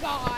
god.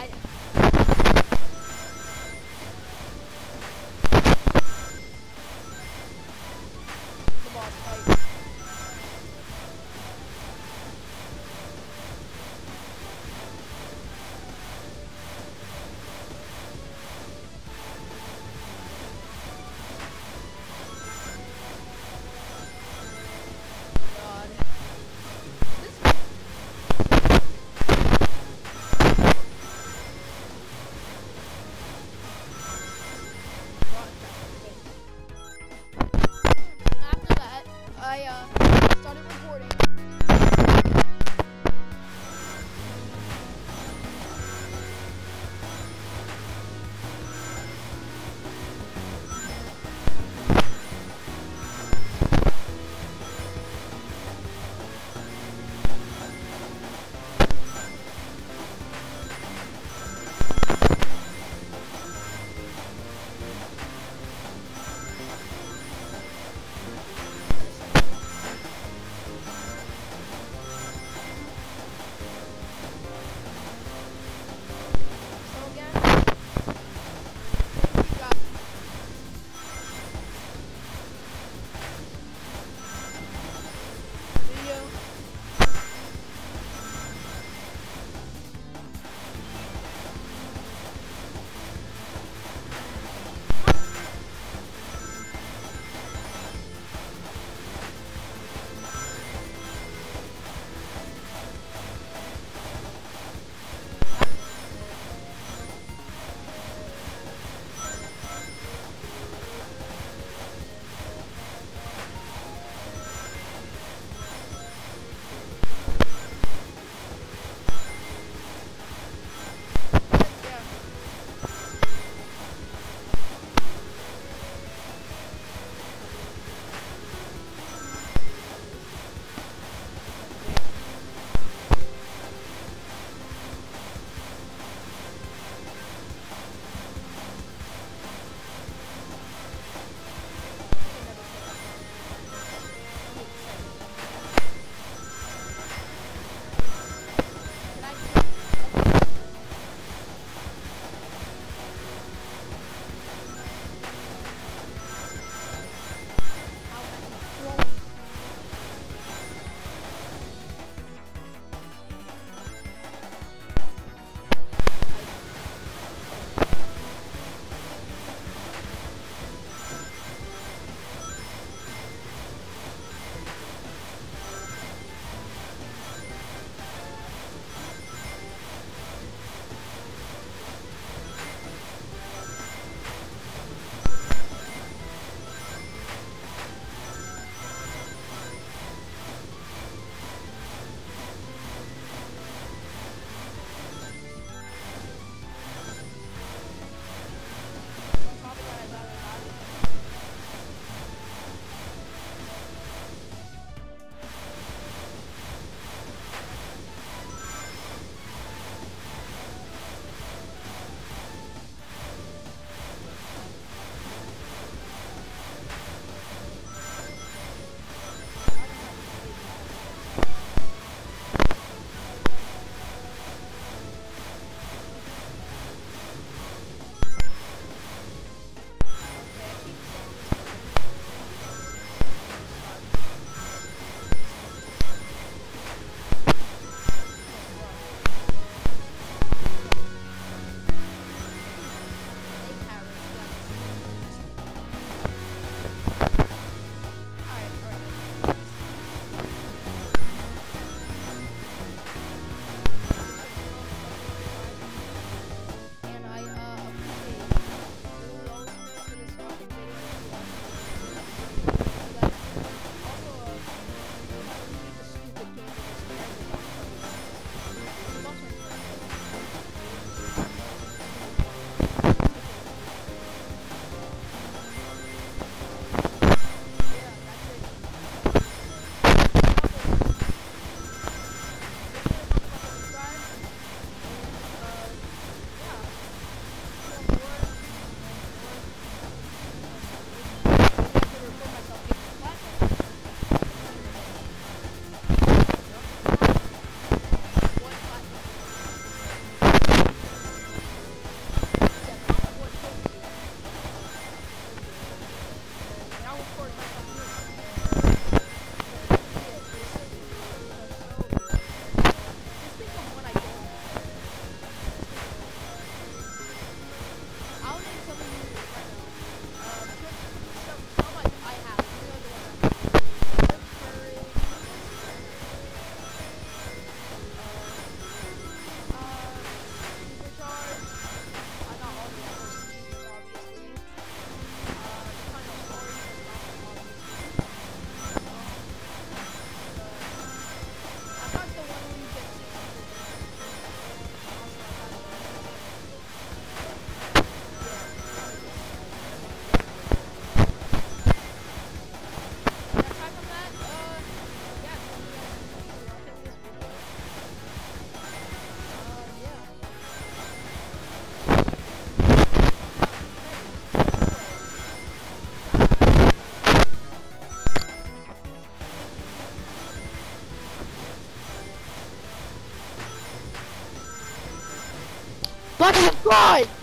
Black is God! that's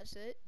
That's it.